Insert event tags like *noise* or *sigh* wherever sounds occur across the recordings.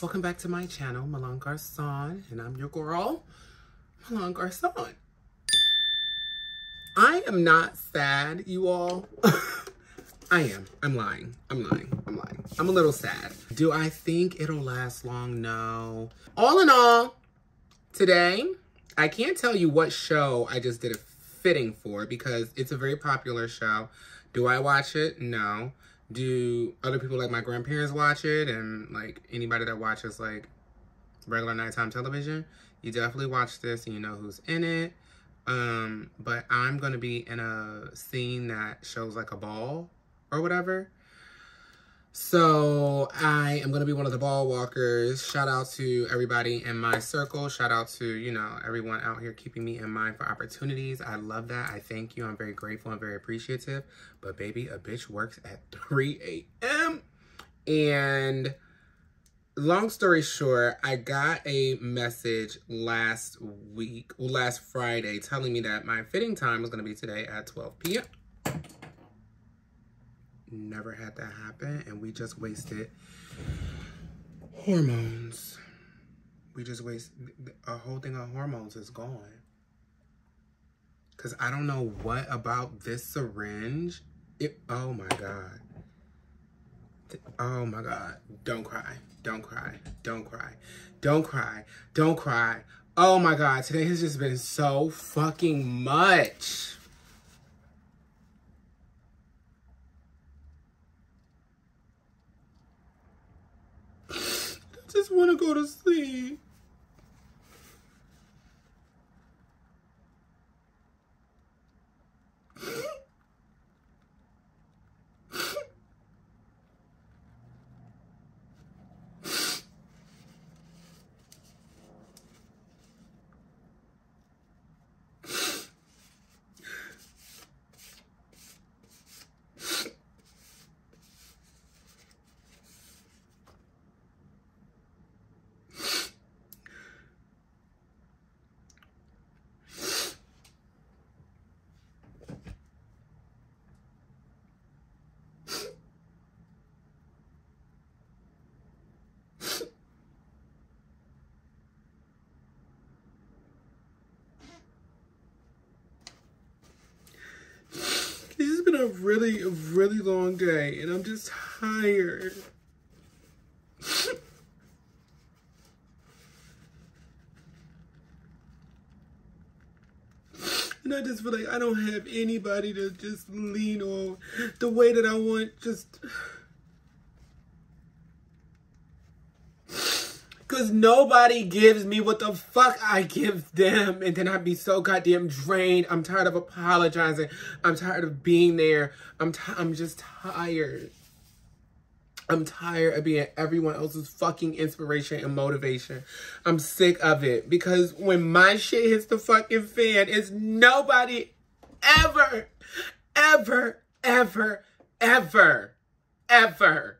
welcome back to my channel, Milan Garcon, and I'm your girl, Milan Garcon. I am not sad, you all. *laughs* I am. I'm lying. I'm lying. I'm lying. I'm a little sad. Do I think it'll last long? No. All in all, today, I can't tell you what show I just did a fitting for because it's a very popular show. Do I watch it? No do other people like my grandparents watch it? And like anybody that watches like regular nighttime television you definitely watch this and you know who's in it. Um but i'm gonna be in a scene that shows like a ball or whatever so I am going to be one of the ball walkers. Shout out to everybody in my circle. Shout out to, you know, everyone out here keeping me in mind for opportunities. I love that. I thank you. I'm very grateful and very appreciative. But baby, a bitch works at *laughs* 3 a.m. And long story short, I got a message last week, last Friday, telling me that my fitting time was going to be today at 12 p.m never had that happen and we just wasted hormones. We just waste a whole thing of hormones is gone. Cause I don't know what about this syringe. It oh my god. Oh my god. Don't cry. Don't cry. Don't cry. Don't cry. Don't cry. Oh my god. Today has just been so fucking much. Just want to go to sleep. A really, really long day and I'm just tired. *laughs* and I just feel like I don't have anybody to just lean on the way that I want just... Cause nobody gives me what the fuck I give them. And then I'd be so goddamn drained. I'm tired of apologizing. I'm tired of being there. I'm, I'm just tired. I'm tired of being everyone else's fucking inspiration and motivation. I'm sick of it. Because when my shit hits the fucking fan, it's nobody ever, ever, ever, ever, ever,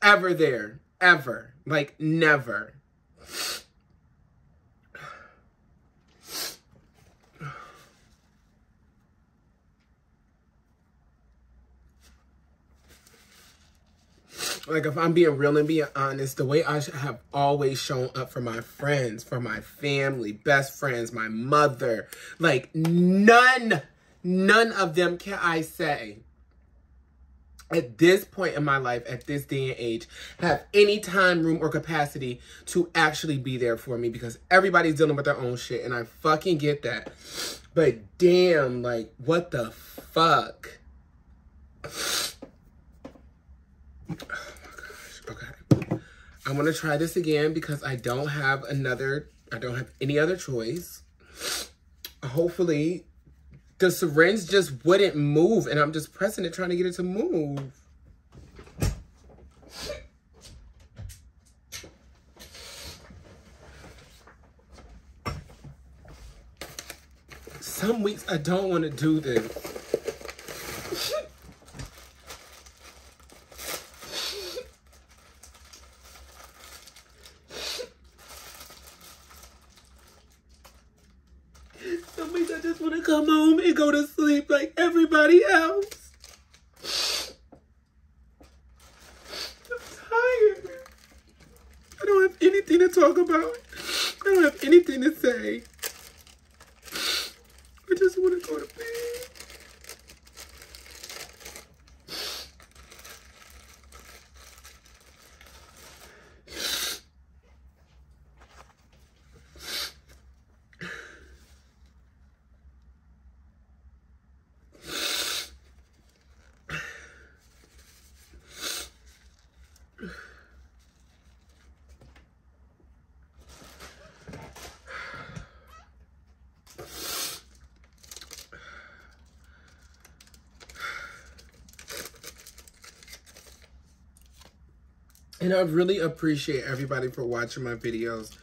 ever there ever. Like, never. like if I'm being real and being honest, the way I have always shown up for my friends, for my family, best friends, my mother, like none, none of them can I say at this point in my life, at this day and age, have any time, room, or capacity to actually be there for me because everybody's dealing with their own shit and I fucking get that. But damn, like, what the fuck? *sighs* Okay. I'm gonna try this again because I don't have another, I don't have any other choice. Hopefully the syringe just wouldn't move and I'm just pressing it trying to get it to move. Some weeks I don't want to do this. come home and go to sleep like everybody else. I'm tired. about. I don't have anything to say. I just want to go to bed. And I really appreciate everybody for watching my videos.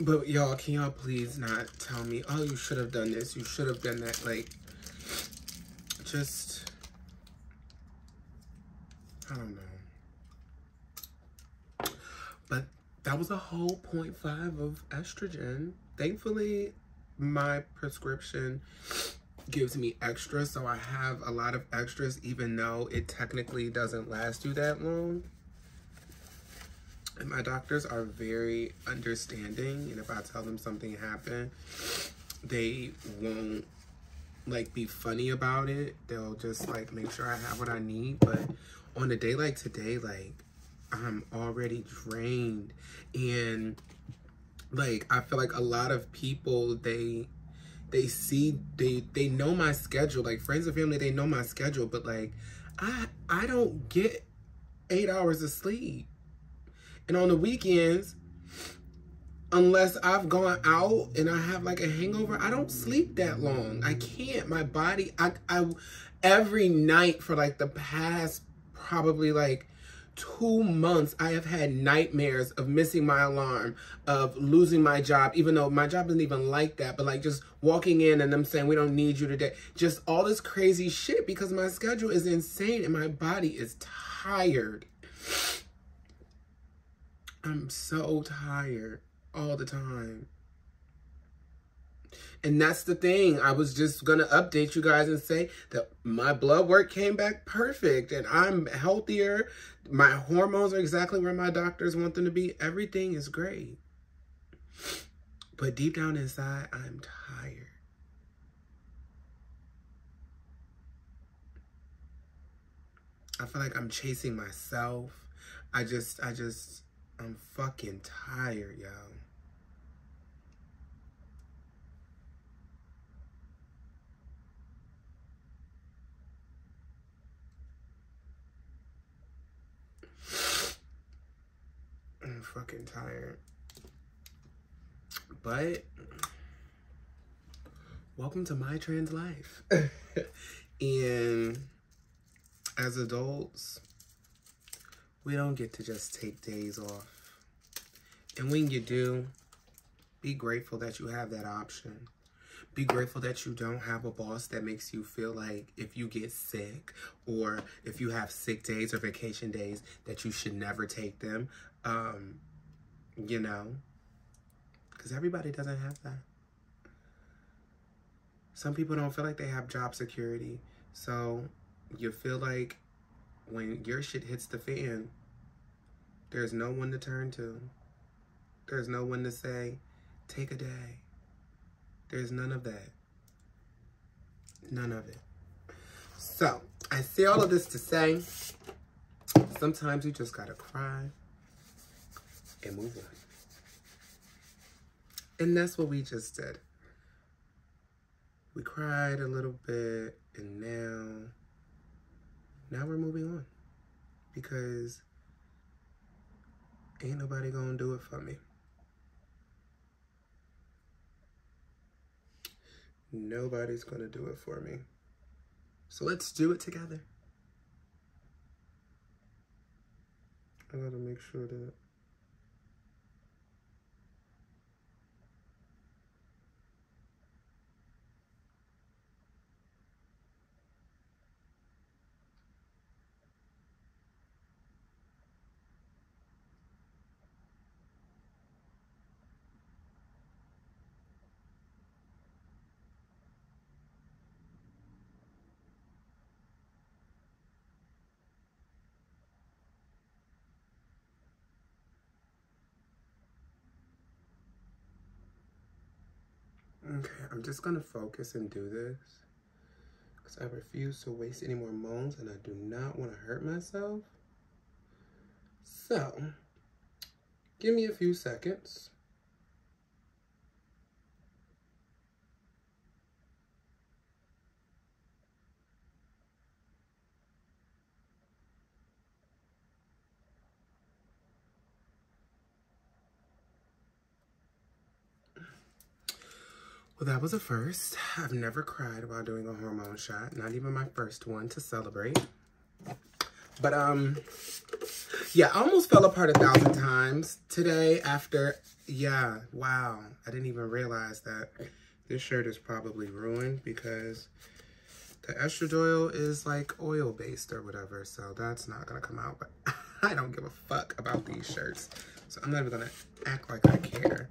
But y'all, can y'all please not tell me, oh, you should have done this, you should have done that. Like, just, I don't know. But that was a whole 0.5 of estrogen. Thankfully, my prescription gives me extra, so I have a lot of extras, even though it technically doesn't last you that long. And my doctors are very understanding. And if I tell them something happened, they won't like be funny about it. They'll just like make sure I have what I need. But on a day like today, like I'm already drained. And like I feel like a lot of people they they see they they know my schedule. Like friends and family, they know my schedule, but like I I don't get eight hours of sleep. And on the weekends, unless I've gone out and I have like a hangover, I don't sleep that long. I can't. My body, I, I, every night for like the past probably like two months, I have had nightmares of missing my alarm, of losing my job, even though my job isn't even like that, but like just walking in and them saying, we don't need you today. Just all this crazy shit because my schedule is insane and my body is tired. I'm so tired all the time. And that's the thing. I was just going to update you guys and say that my blood work came back perfect and I'm healthier. My hormones are exactly where my doctors want them to be. Everything is great. But deep down inside, I'm tired. I feel like I'm chasing myself. I just, I just, I'm fucking tired, yo. *sighs* I'm fucking tired. But welcome to my trans life. *laughs* and as adults, we don't get to just take days off. And when you do, be grateful that you have that option. Be grateful that you don't have a boss that makes you feel like if you get sick or if you have sick days or vacation days that you should never take them. Um, you know, because everybody doesn't have that. Some people don't feel like they have job security. So you feel like when your shit hits the fan, there's no one to turn to. There's no one to say, take a day. There's none of that. None of it. So, I say all of this to say, sometimes you just gotta cry and move on. And that's what we just did. We cried a little bit, and now, now we're moving on. Because ain't nobody gonna do it for me. Nobody's gonna do it for me. So let's do it together. I gotta make sure that Okay, I'm just gonna focus and do this. Because I refuse to waste any more mones and I do not want to hurt myself. So, give me a few seconds. Well, that was a first. I've never cried while doing a hormone shot. Not even my first one to celebrate. But, um, yeah, I almost fell apart a thousand times today after, yeah, wow. I didn't even realize that this shirt is probably ruined because the estradiol is like oil-based or whatever. So that's not going to come out. But *laughs* I don't give a fuck about these shirts. So I'm not even going to act like I care.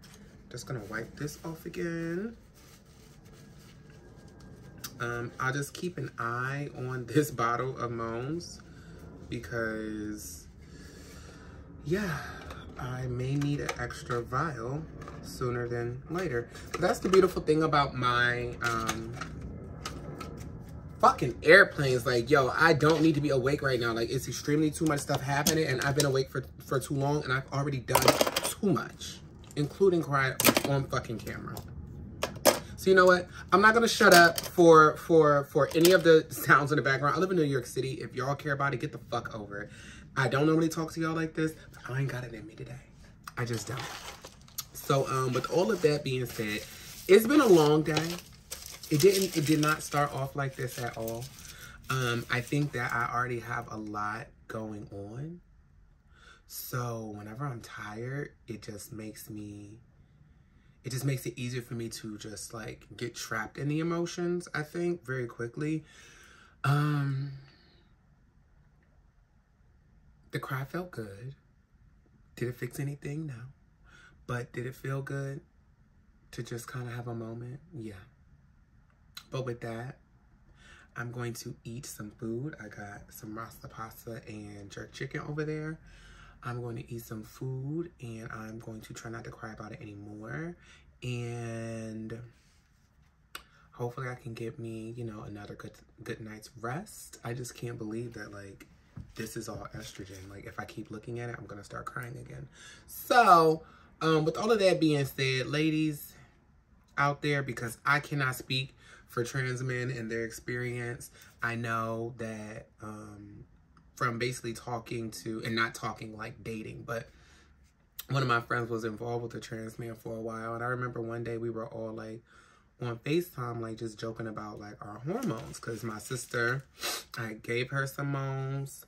Just going to wipe this off again. Um, I'll just keep an eye on this *laughs* bottle of Mones because, yeah, I may need an extra vial sooner than later. But that's the beautiful thing about my um, fucking airplanes. Like, yo, I don't need to be awake right now. Like, it's extremely too much stuff happening and I've been awake for, for too long and I've already done too much, including cry on fucking camera. So you know what? I'm not gonna shut up for for for any of the sounds in the background. I live in New York City. If y'all care about it, get the fuck over it. I don't normally talk to y'all like this, but I ain't got it in me today. I just don't. So um, with all of that being said, it's been a long day. It didn't. It did not start off like this at all. Um, I think that I already have a lot going on. So whenever I'm tired, it just makes me it just makes it easier for me to just like get trapped in the emotions, I think, very quickly. Um the cry felt good. Did it fix anything? No. But did it feel good to just kind of have a moment? Yeah. But with that, I'm going to eat some food. I got some rasta pasta and jerk chicken over there. I'm going to eat some food and I'm going to try not to cry about it anymore. And hopefully I can get me, you know, another good good night's rest. I just can't believe that like this is all estrogen. Like if I keep looking at it, I'm gonna start crying again. So, um, with all of that being said, ladies out there, because I cannot speak for trans men and their experience, I know that um, from basically talking to, and not talking like dating, but one of my friends was involved with a trans man for a while. And I remember one day we were all like on FaceTime, like just joking about like our hormones. Cause my sister, I gave her some mones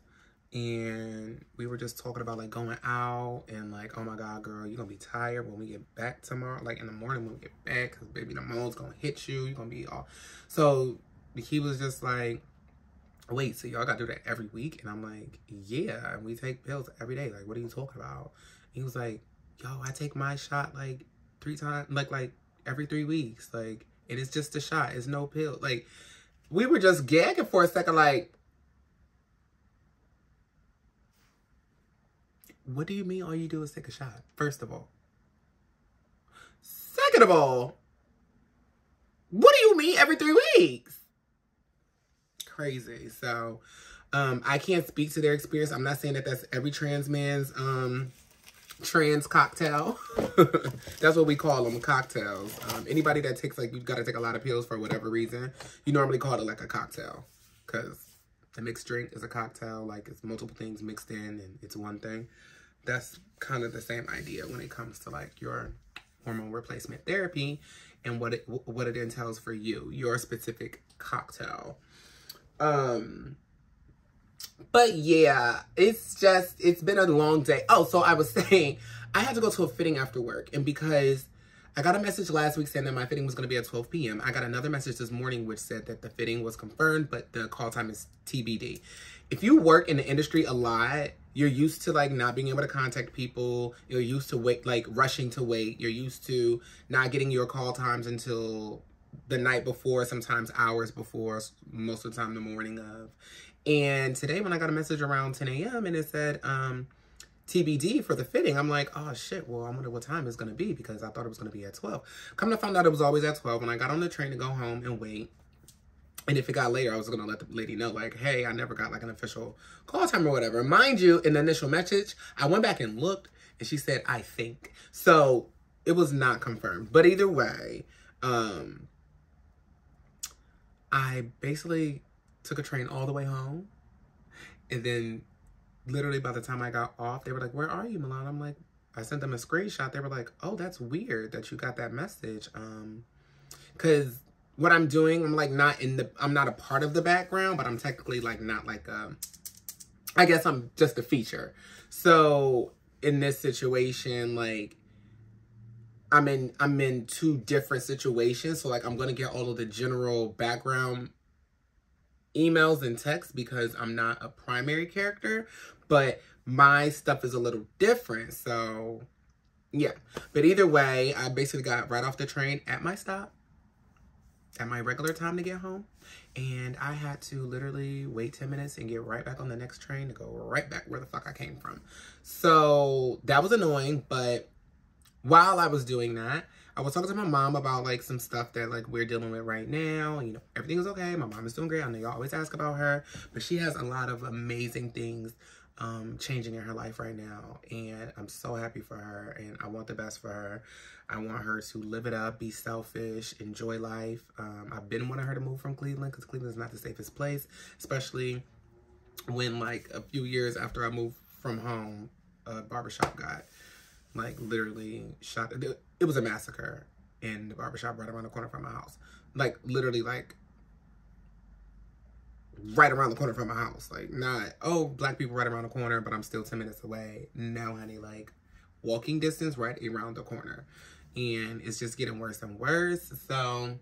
and we were just talking about like going out and like, oh my God, girl, you're gonna be tired when we get back tomorrow. Like in the morning when we get back, cause baby, the mones gonna hit you. You're gonna be all, so he was just like, wait, so y'all gotta do that every week? And I'm like, yeah, we take pills every day. Like, what are you talking about? He was like, yo, I take my shot like three times, like, like every three weeks. Like, and it is just a shot. It's no pill. Like, we were just gagging for a second, like, what do you mean all you do is take a shot? First of all. Second of all, what do you mean every three weeks? Crazy. So um, I can't speak to their experience. I'm not saying that that's every trans man's um, trans cocktail. *laughs* that's what we call them, cocktails. Um, anybody that takes, like, you've got to take a lot of pills for whatever reason, you normally call it, like, a cocktail. Because a mixed drink is a cocktail. Like, it's multiple things mixed in and it's one thing. That's kind of the same idea when it comes to, like, your hormone replacement therapy and what it what it entails for you, your specific cocktail. Um, but yeah, it's just, it's been a long day. Oh, so I was *laughs* saying, I had to go to a fitting after work. And because I got a message last week saying that my fitting was going to be at 12 p.m. I got another message this morning which said that the fitting was confirmed, but the call time is TBD. If you work in the industry a lot, you're used to like not being able to contact people. You're used to wait, like rushing to wait. You're used to not getting your call times until the night before, sometimes hours before, most of the time the morning of. And today when I got a message around 10 a.m. and it said, um, TBD for the fitting. I'm like, oh shit, well, I wonder what time it's going to be because I thought it was going to be at 12. Come to find out it was always at 12 when I got on the train to go home and wait. And if it got later, I was going to let the lady know, like, hey, I never got like an official call time or whatever. Mind you, in the initial message, I went back and looked and she said, I think. So it was not confirmed. But either way, um, I basically took a train all the way home. And then literally by the time I got off, they were like, where are you, Milan? I'm like, I sent them a screenshot. They were like, oh, that's weird that you got that message. Um, cause what I'm doing, I'm like not in the, I'm not a part of the background, but I'm technically like not like a, I guess I'm just a feature. So in this situation, like I'm in I'm in two different situations. So like I'm gonna get all of the general background emails and texts because I'm not a primary character, but my stuff is a little different. So yeah. But either way, I basically got right off the train at my stop at my regular time to get home. And I had to literally wait 10 minutes and get right back on the next train to go right back where the fuck I came from. So that was annoying, but while I was doing that, I was talking to my mom about like some stuff that like we're dealing with right now. You know, everything is okay. My mom is doing great. I know you always ask about her, but she has a lot of amazing things um, changing in her life right now. And I'm so happy for her and I want the best for her. I want her to live it up, be selfish, enjoy life. Um, I've been wanting her to move from Cleveland because Cleveland is not the safest place, especially when like a few years after I moved from home, a barbershop got like literally shot. It was a massacre in the barbershop right around the corner from my house. Like literally like right around the corner from my house. Like not, oh, black people right around the corner, but I'm still 10 minutes away. No, honey, like walking distance right around the corner. And it's just getting worse and worse. So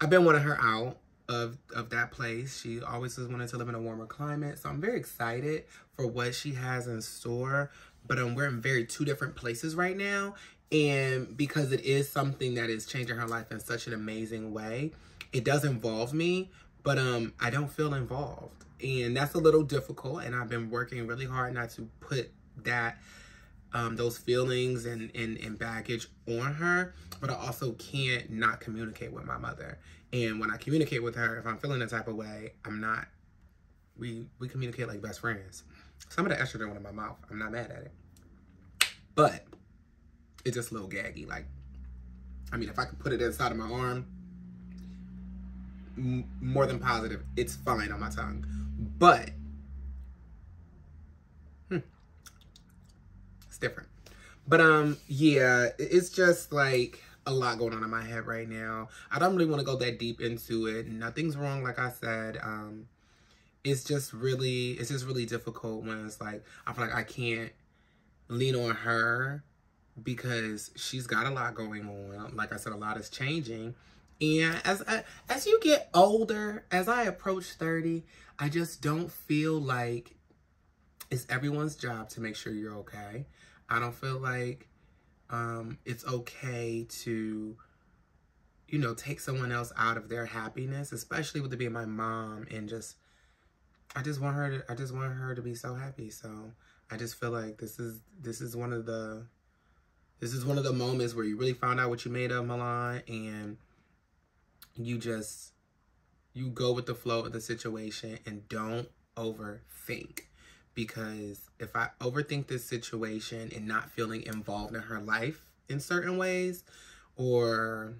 I've been wanting her out of, of that place. She always has wanted to live in a warmer climate. So I'm very excited for what she has in store. But um, we're in very two different places right now. And because it is something that is changing her life in such an amazing way, it does involve me, but um, I don't feel involved. And that's a little difficult. And I've been working really hard not to put that um, those feelings and, and, and baggage on her, but I also can't not communicate with my mother. And when I communicate with her, if I'm feeling a type of way, I'm not, we, we communicate like best friends. Some of the estrogen went in my mouth. I'm not mad at it. But it's just a little gaggy. Like, I mean, if I could put it inside of my arm, more than positive, it's fine on my tongue. But it's different. But um, yeah, it's just like a lot going on in my head right now. I don't really want to go that deep into it. Nothing's wrong, like I said. Um, it's just really, it's just really difficult when it's like, I feel like I can't lean on her because she's got a lot going on. Like I said, a lot is changing. And as I, as you get older, as I approach 30, I just don't feel like it's everyone's job to make sure you're okay. I don't feel like um, it's okay to, you know, take someone else out of their happiness, especially with it being my mom and just, I just want her to, I just want her to be so happy. So I just feel like this is, this is one of the, this is one of the moments where you really found out what you made of Milan and you just, you go with the flow of the situation and don't overthink. Because if I overthink this situation and not feeling involved in her life in certain ways or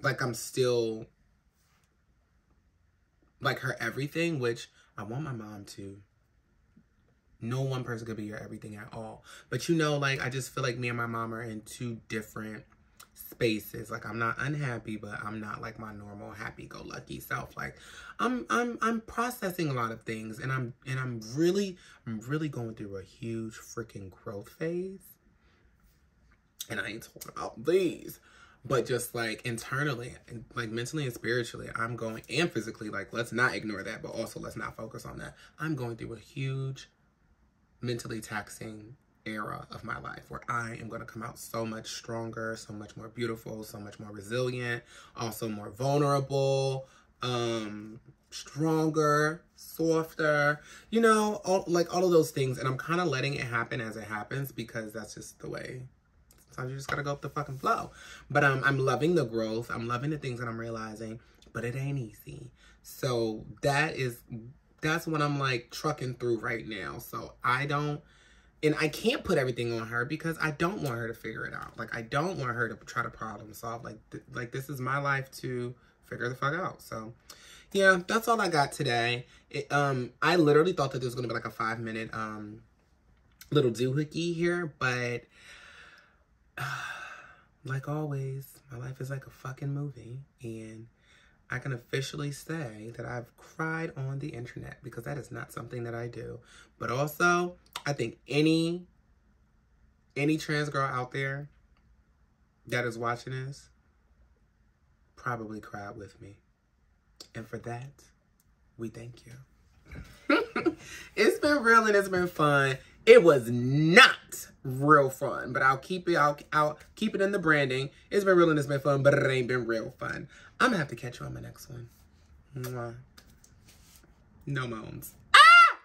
like I'm still like her everything, which I want my mom to. No one person could be your everything at all. But you know, like I just feel like me and my mom are in two different spaces. Like I'm not unhappy, but I'm not like my normal happy-go-lucky self. Like I'm I'm I'm processing a lot of things and I'm and I'm really I'm really going through a huge freaking growth phase. And I ain't talking about these. But just like internally, like mentally and spiritually, I'm going, and physically, like let's not ignore that, but also let's not focus on that. I'm going through a huge mentally taxing era of my life where I am going to come out so much stronger, so much more beautiful, so much more resilient, also more vulnerable. um, stronger, softer, you know, all, like all of those things. And I'm kind of letting it happen as it happens because that's just the way. Sometimes you just gotta go up the fucking flow. But um, I'm loving the growth. I'm loving the things that I'm realizing, but it ain't easy. So that is, that's what I'm like trucking through right now. So I don't, and I can't put everything on her because I don't want her to figure it out. Like I don't want her to try to problem solve. Like th like this is my life to figure the fuck out. So yeah, that's all I got today. It, um, I literally thought that there was gonna be like a five minute um little doohickey here, but *sighs* like always, my life is like a fucking movie, and I can officially say that I've cried on the internet because that is not something that I do. But also, I think any any trans girl out there that is watching this probably cried with me. And for that, we thank you. *laughs* it's been real and it's been fun. It was not real fun, but I'll keep it. I'll, I'll keep it in the branding. It's been real and it's been fun, but it ain't been real fun. I'm gonna have to catch you on my next one. Mwah. No mones. Ah!